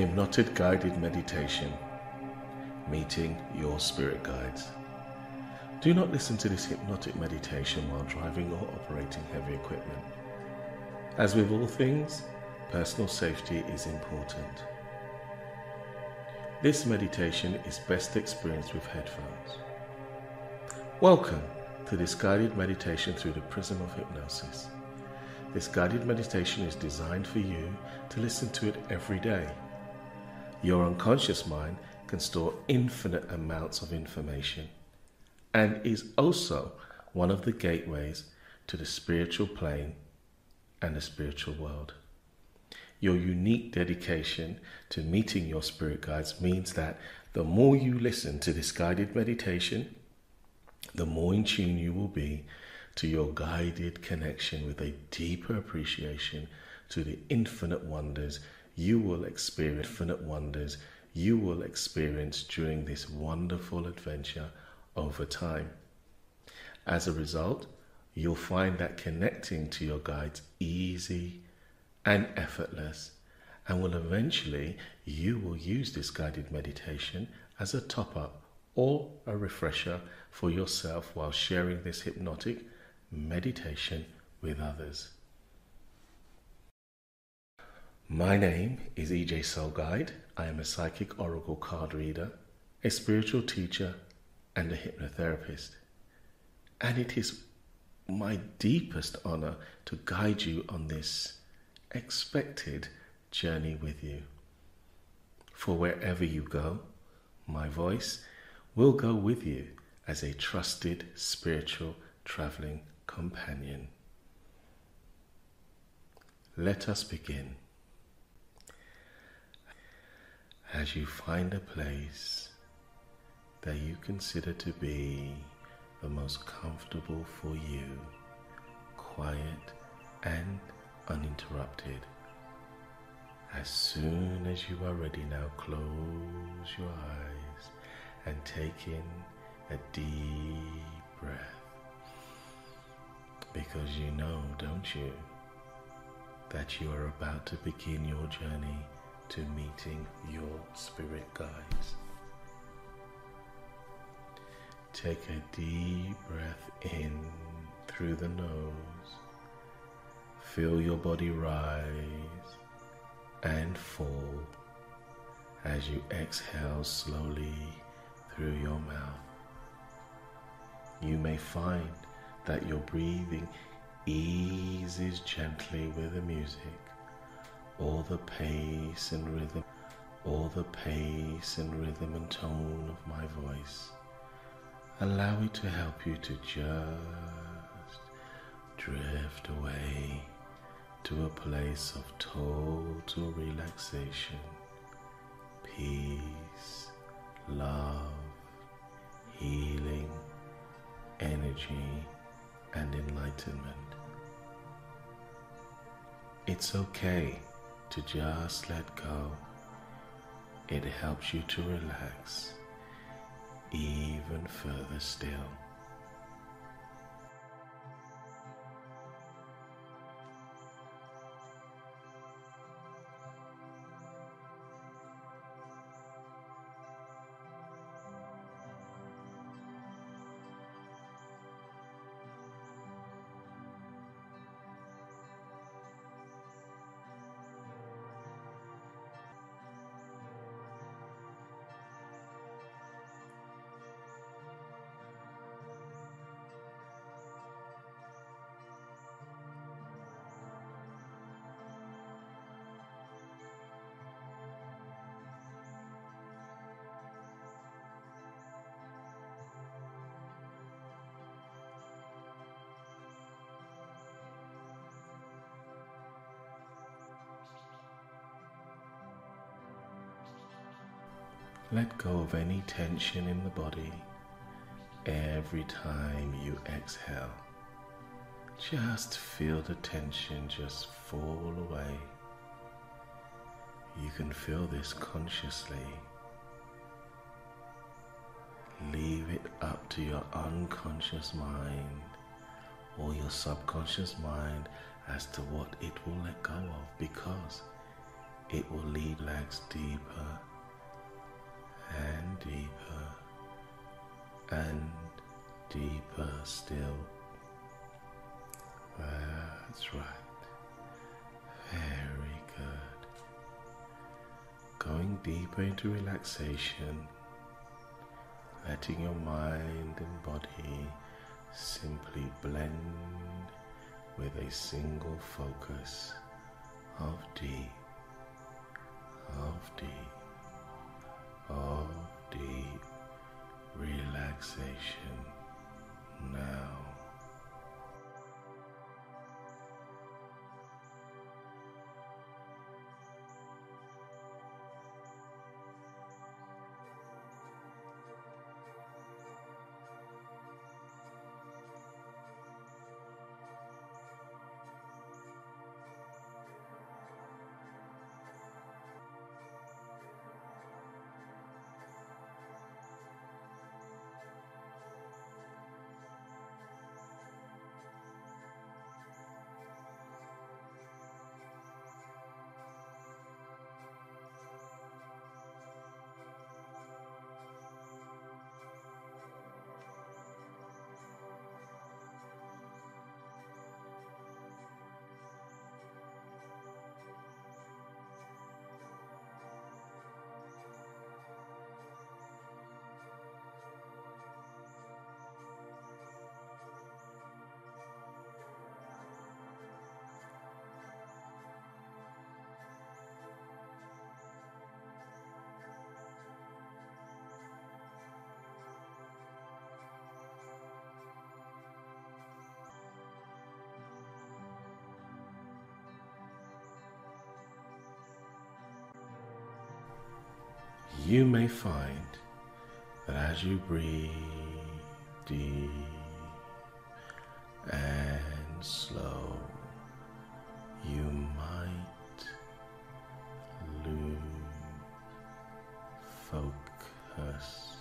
Hypnotic Guided Meditation Meeting Your Spirit Guides. Do not listen to this hypnotic meditation while driving or operating heavy equipment. As with all things, personal safety is important. This meditation is best experienced with headphones. Welcome to this guided meditation through the prism of hypnosis. This guided meditation is designed for you to listen to it every day. Your unconscious mind can store infinite amounts of information and is also one of the gateways to the spiritual plane and the spiritual world. Your unique dedication to meeting your spirit guides means that the more you listen to this guided meditation, the more in tune you will be to your guided connection with a deeper appreciation to the infinite wonders you will experience, infinite wonders you will experience during this wonderful adventure over time. As a result, you'll find that connecting to your guides easy and effortless and will eventually you will use this guided meditation as a top up or a refresher for yourself while sharing this hypnotic meditation with others. My name is EJ Soul Guide. I am a psychic oracle card reader, a spiritual teacher, and a hypnotherapist. And it is my deepest honor to guide you on this expected journey with you. For wherever you go, my voice will go with you as a trusted spiritual traveling companion. Let us begin. As you find a place that you consider to be the most comfortable for you, quiet and uninterrupted. As soon as you are ready now, close your eyes and take in a deep breath. Because you know, don't you, that you are about to begin your journey to meeting your spirit guides. Take a deep breath in through the nose. Feel your body rise and fall as you exhale slowly through your mouth. You may find that your breathing eases gently with the music, or the pace and rhythm, all the pace and rhythm and tone of my voice. Allow it to help you to just drift away to a place of total relaxation, peace, love, healing, energy, and enlightenment. It's okay to just let go. It helps you to relax even further still. Let go of any tension in the body every time you exhale. Just feel the tension just fall away. You can feel this consciously. Leave it up to your unconscious mind or your subconscious mind as to what it will let go of because it will lead legs deeper and deeper and deeper still. That's right. Very good. Going deeper into relaxation, letting your mind and body simply blend with a single focus of deep, of deep, of deep relaxation you may find that as you breathe deep and slow, you might lose focus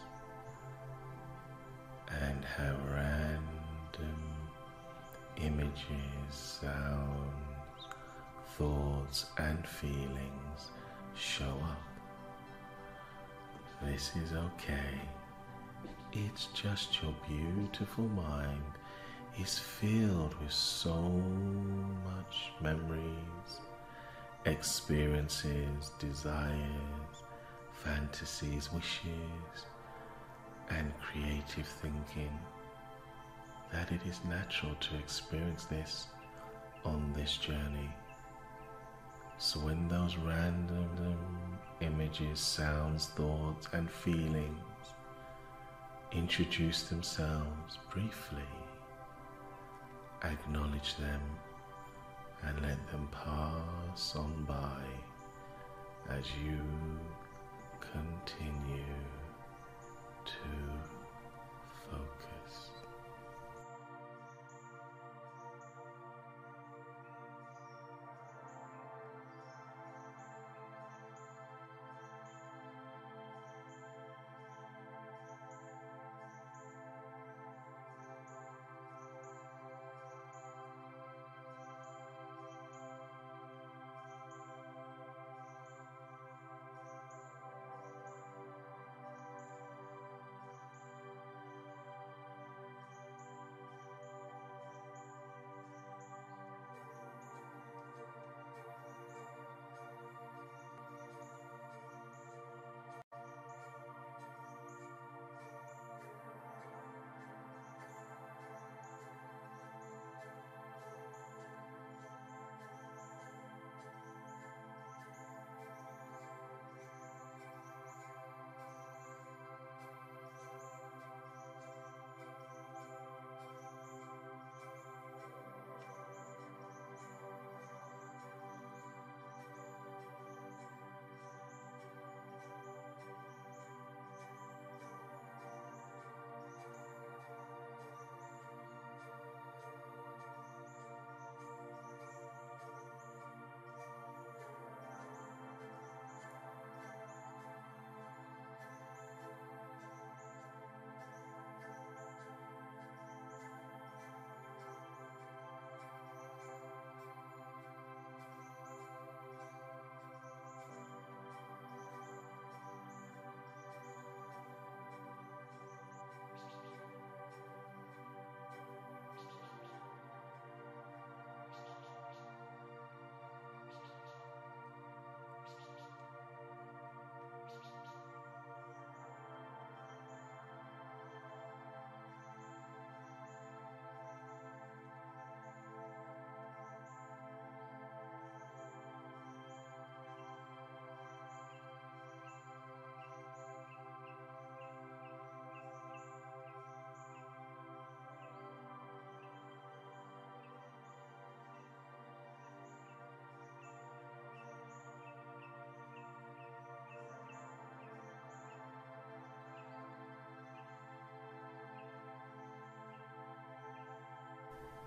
and have random images, sounds, thoughts, and feelings show up. This is okay. It's just your beautiful mind is filled with so much memories, experiences, desires, fantasies, wishes, and creative thinking that it is natural to experience this on this journey. So when those random images, sounds, thoughts, and feelings introduce themselves briefly. Acknowledge them and let them pass on by as you continue to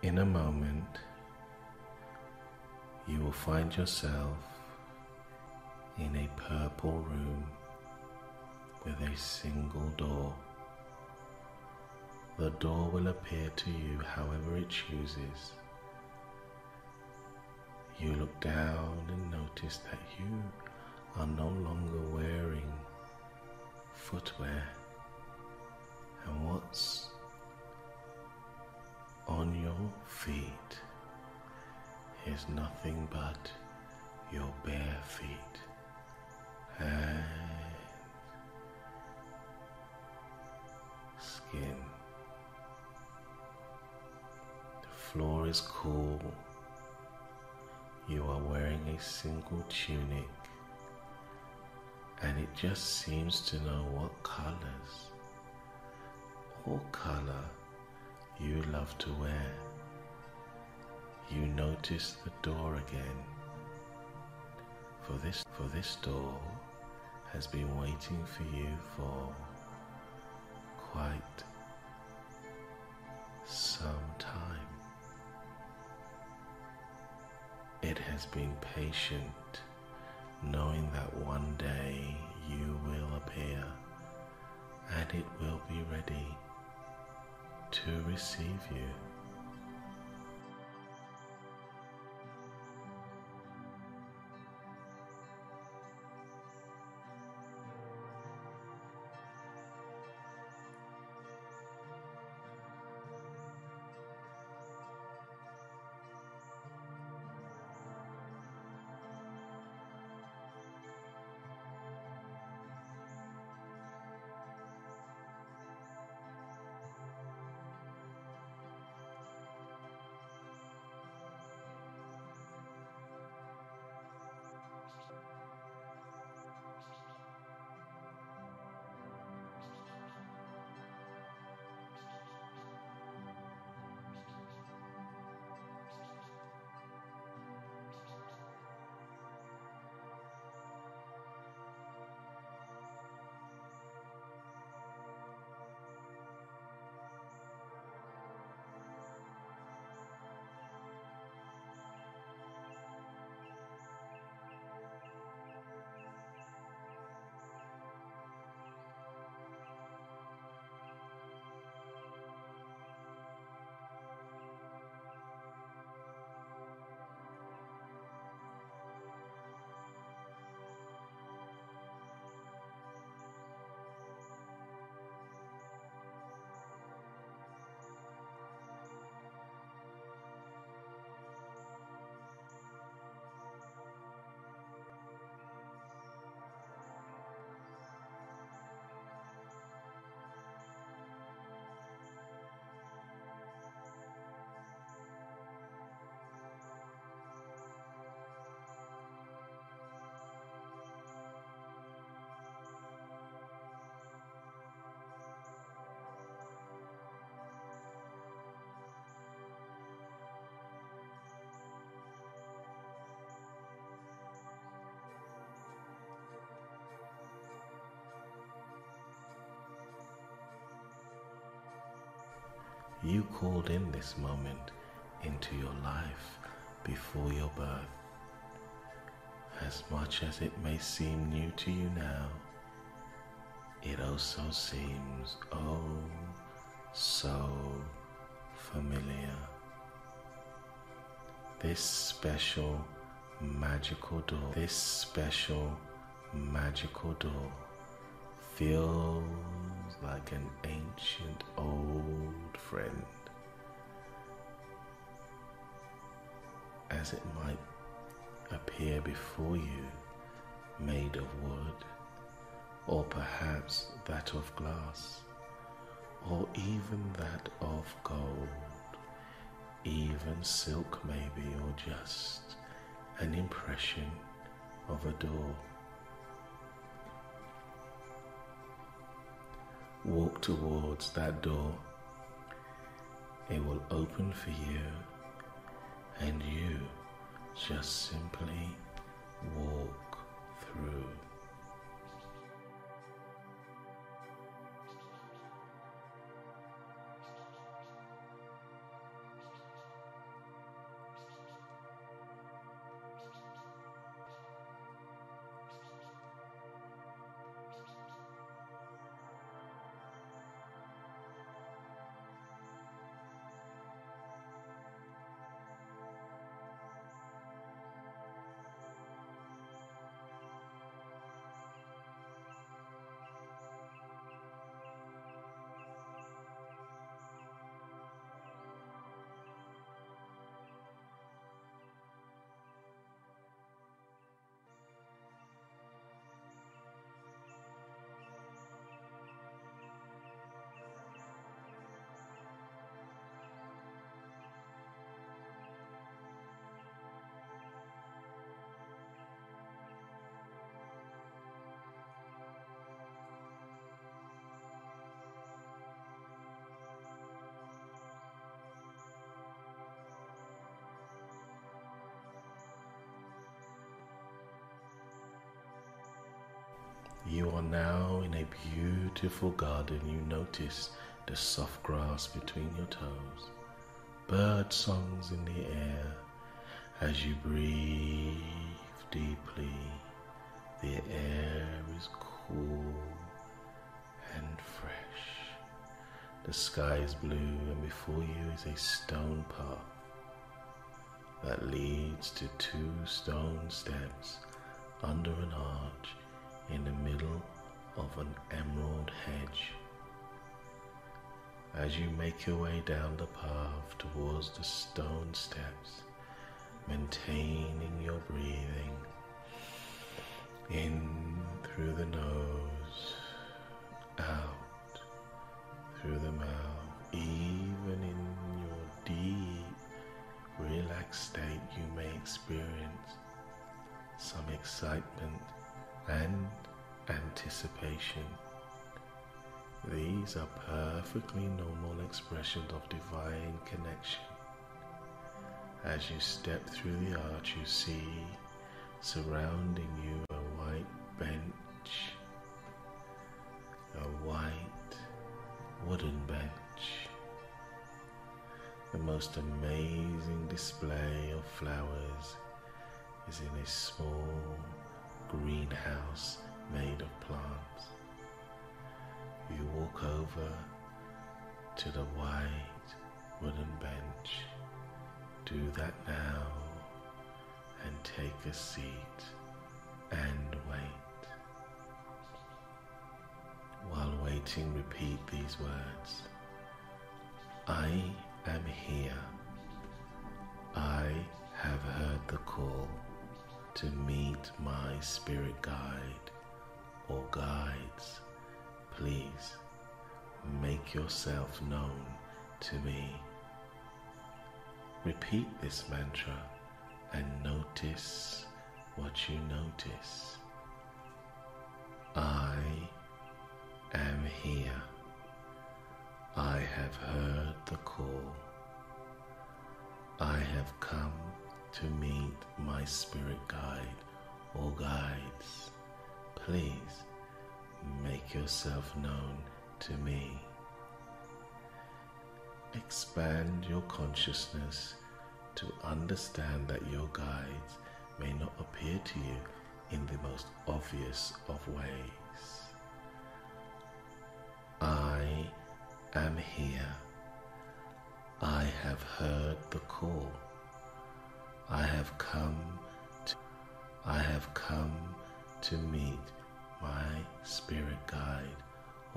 In a moment, you will find yourself in a purple room with a single door. The door will appear to you however it chooses. You look down and notice that you are no longer wearing footwear, feet is nothing but your bare feet and skin. The floor is cool. You are wearing a single tunic and it just seems to know what colors or color you love to wear. You notice the door again. For this for this door has been waiting for you for quite some time. It has been patient knowing that one day you will appear and it will be ready to receive you. You called in this moment into your life before your birth. As much as it may seem new to you now, it also seems oh so familiar. This special magical door, this special magical door feels like an ancient old friend, as it might appear before you, made of wood, or perhaps that of glass, or even that of gold, even silk maybe, or just an impression of a door. walk towards that door. It will open for you, and you just simply walk You are now in a beautiful garden. You notice the soft grass between your toes, bird songs in the air. As you breathe deeply, the air is cool and fresh. The sky is blue, and before you is a stone path that leads to two stone steps under an arch in the middle of an emerald hedge. As you make your way down the path towards the stone steps, maintaining your breathing in through the nose, out through the mouth, even in your deep, relaxed state, you may experience some excitement and anticipation. These are perfectly normal expressions of divine connection. As you step through the arch, you see surrounding you a white bench, a white wooden bench. The most amazing display of flowers is in a small greenhouse made of plants. You walk over to the white wooden bench. Do that now and take a seat and wait. While waiting, repeat these words I am here. I have heard the call to meet my spirit guide or guides, please make yourself known to me. Repeat this mantra and notice what you notice. I am here. I have heard the call. I have come to meet my spirit guide or guides, please make yourself known to me. Expand your consciousness to understand that your guides may not appear to you in the most obvious of ways. I am here. I have heard the call. I have come to, I have come to meet my spirit guide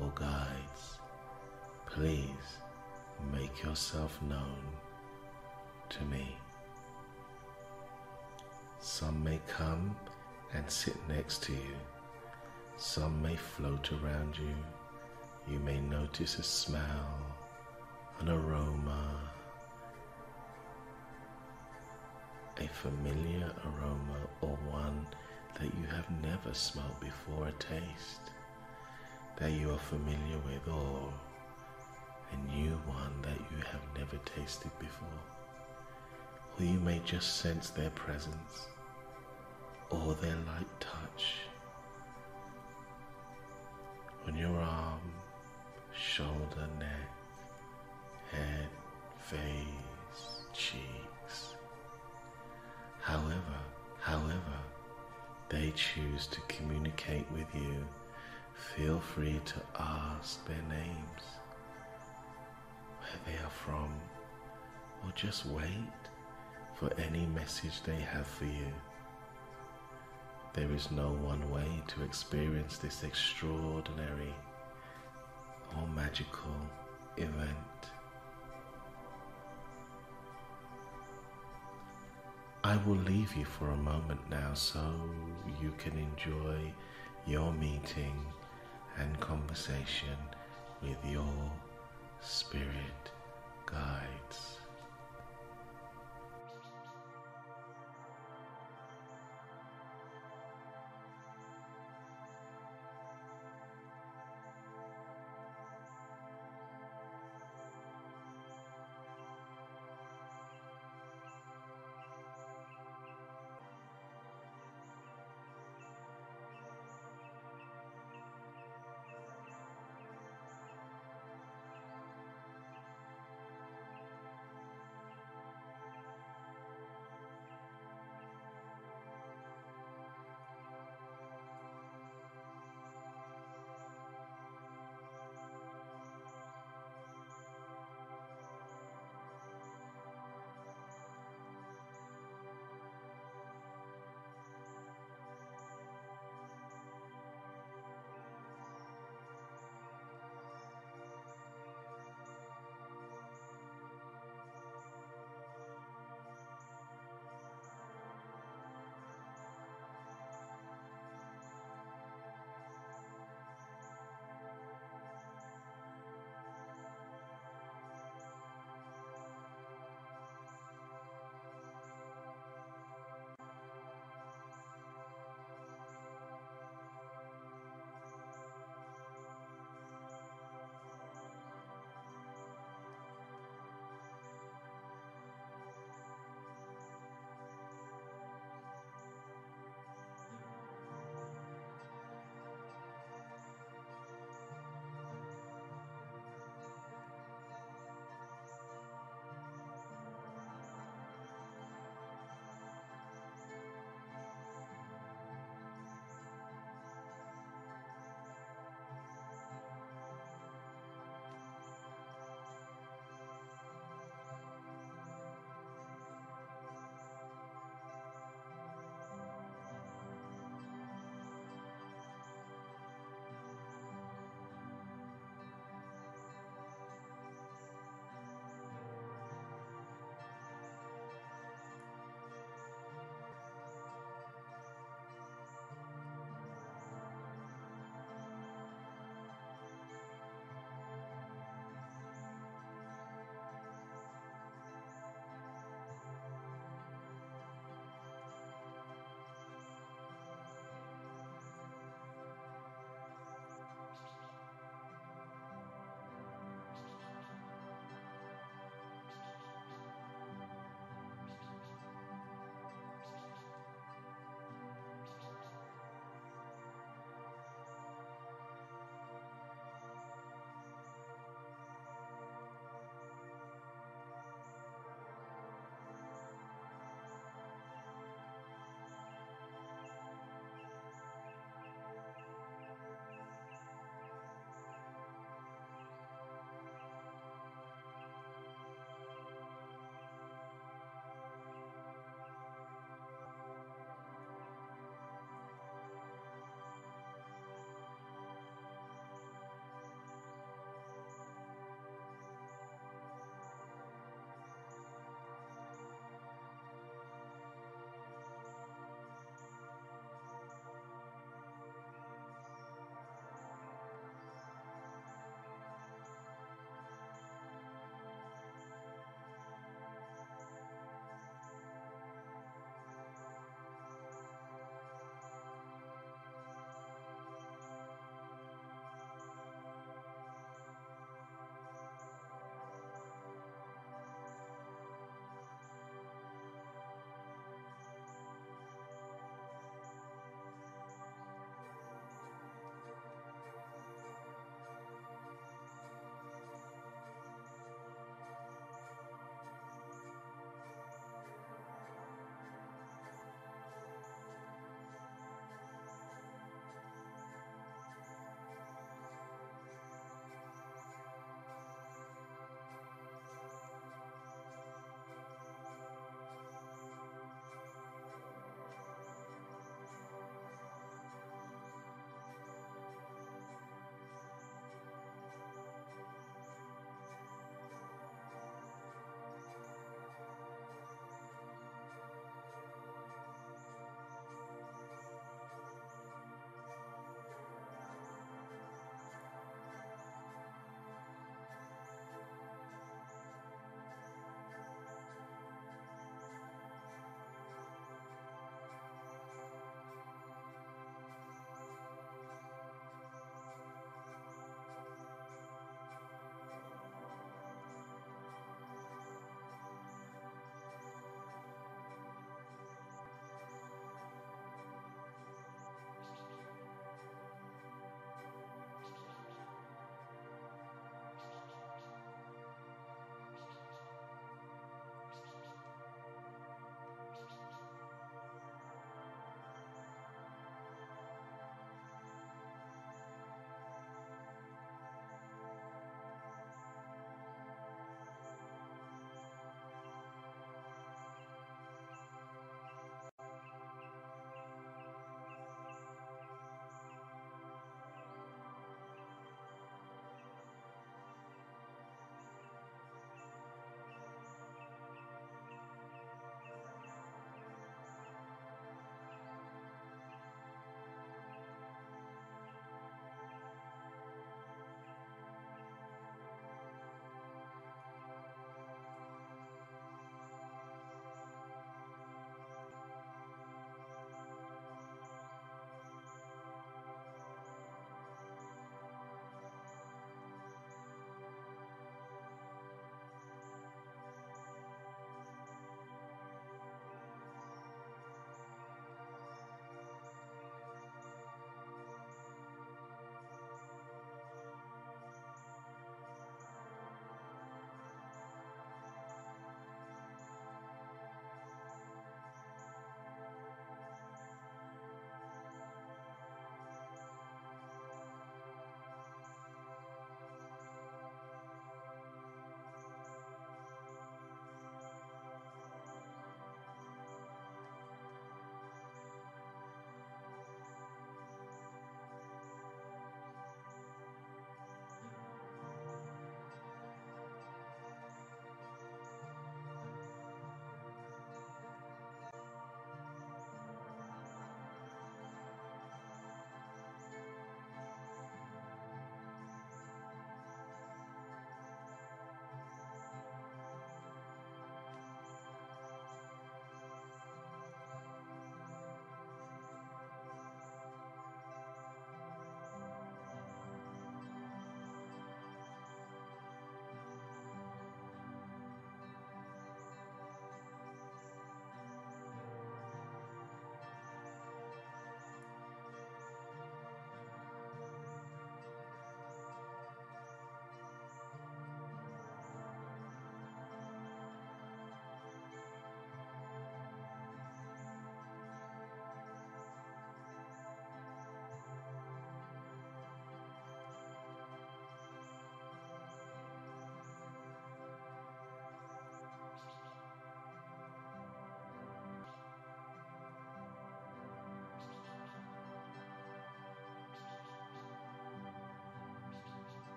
or guides. Please make yourself known to me. Some may come and sit next to you. Some may float around you. You may notice a smell, an aroma, a familiar aroma or one that you have never smelled before, a taste that you are familiar with, or a new one that you have never tasted before. Or you may just sense their presence or their light touch on your arm, shoulder, neck, head, face, cheeks. However, however, they choose to communicate with you, feel free to ask their names, where they are from, or just wait for any message they have for you. There is no one way to experience this extraordinary or magical event. I will leave you for a moment now so you can enjoy your meeting and conversation with your spirit guides.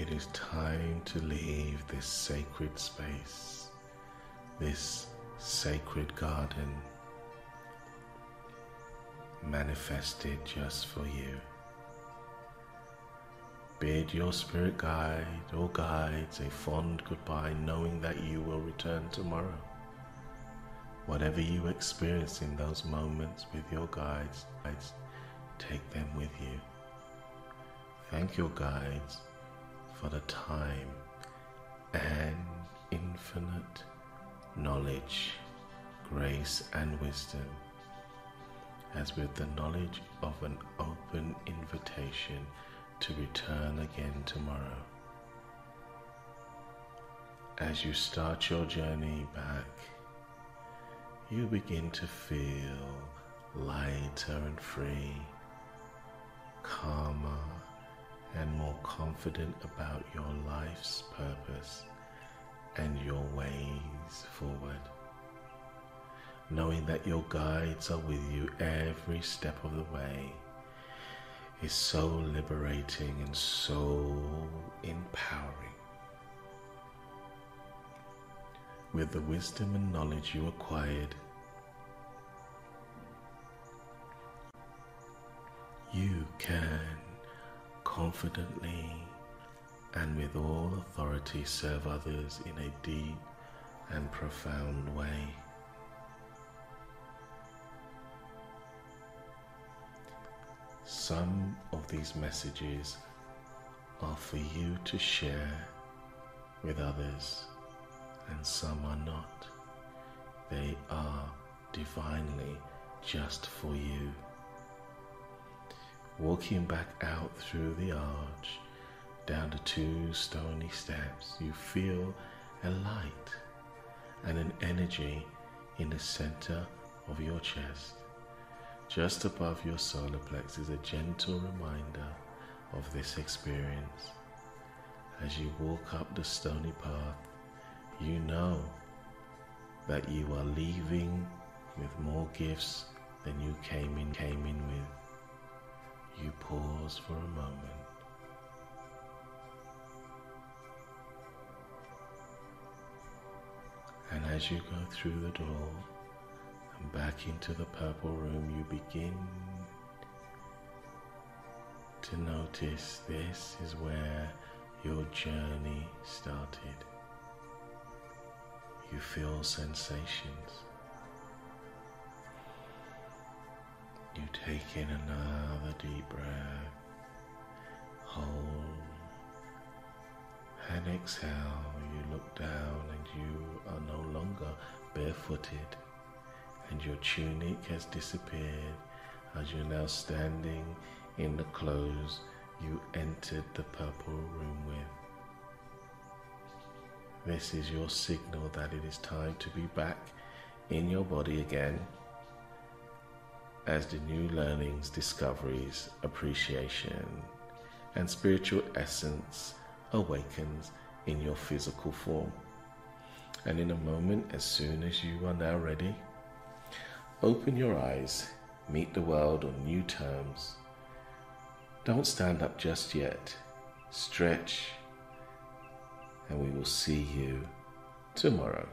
It is time to leave this sacred space, this sacred garden manifested just for you. Bid your spirit guide or guides a fond goodbye, knowing that you will return tomorrow. Whatever you experience in those moments with your guides, take them with you. Thank your guides for the time and infinite knowledge, grace, and wisdom, as with the knowledge of an open invitation to return again tomorrow. As you start your journey back, you begin to feel lighter and free, calmer and more confident about your life's purpose and your ways forward. Knowing that your guides are with you every step of the way is so liberating and so empowering. With the wisdom and knowledge you acquired, you can confidently and with all authority serve others in a deep and profound way. Some of these messages are for you to share with others, and some are not. They are divinely just for you walking back out through the arch, down the two stony steps, you feel a light and an energy in the center of your chest. Just above your solar plexus, a gentle reminder of this experience. As you walk up the stony path, you know that you are leaving with more gifts than you came in came in with you pause for a moment. And as you go through the door and back into the purple room, you begin to notice this is where your journey started. You feel sensations. You take in another deep breath, hold, and exhale. You look down and you are no longer barefooted, and your tunic has disappeared as you're now standing in the clothes you entered the purple room with. This is your signal that it is time to be back in your body again as the new learnings, discoveries, appreciation, and spiritual essence awakens in your physical form. And in a moment, as soon as you are now ready, open your eyes, meet the world on new terms. Don't stand up just yet. Stretch, and we will see you tomorrow.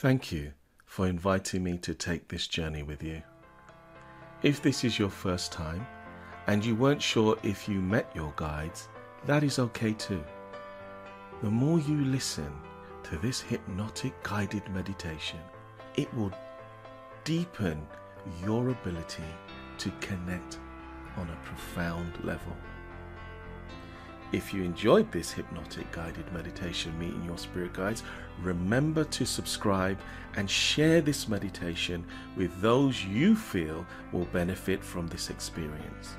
Thank you for inviting me to take this journey with you. If this is your first time and you weren't sure if you met your guides, that is okay too. The more you listen to this hypnotic guided meditation, it will deepen your ability to connect on a profound level. If you enjoyed this hypnotic guided meditation meeting your spirit guides, remember to subscribe and share this meditation with those you feel will benefit from this experience.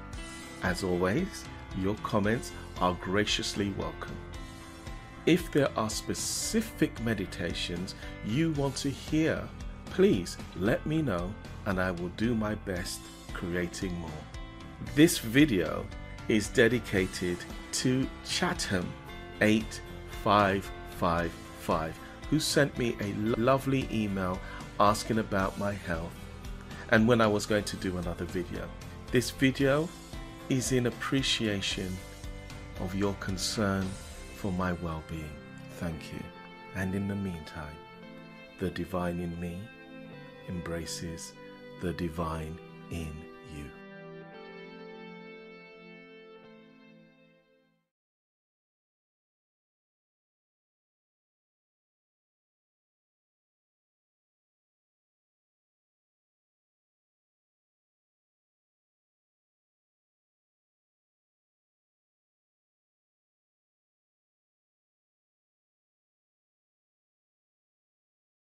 As always, your comments are graciously welcome. If there are specific meditations you want to hear, please let me know and I will do my best creating more. This video is dedicated to Chatham 8555 who sent me a lovely email asking about my health and when I was going to do another video. This video is in appreciation of your concern for my well being. Thank you. And in the meantime, the divine in me embraces the divine in